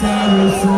sorrow so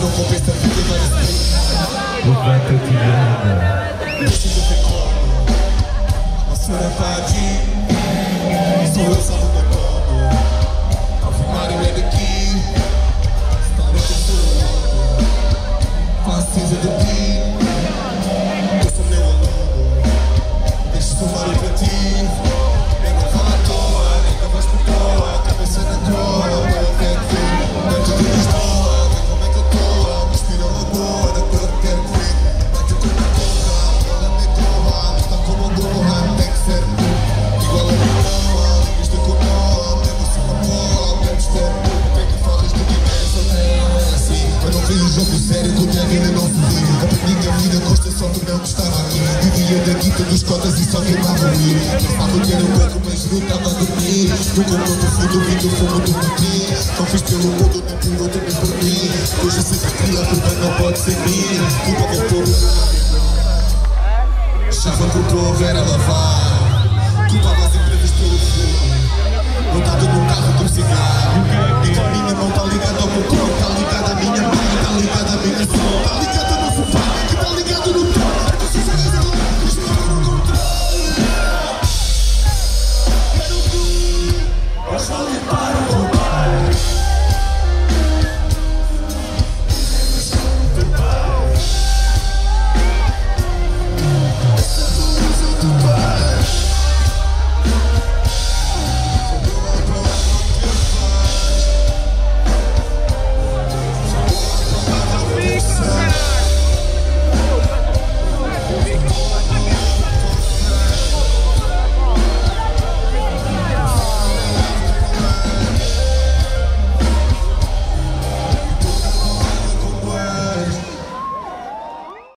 não compensa, fica agora se Levanta a tirada Deixa de ver como A senhora tá aqui dos cotas e só queimava o ir Pensava que era pouco, mas não tava a dormir No controle do fundo, vi do fumo do pudim Não fiz pelo mundo, nem por outro, nem por mim. Hoje se cria, a culpa não pode ser minha. Culpa do povo. Chava pro povo era lavar Culpava as empresas pelo fogo. Montado num carro com cigarro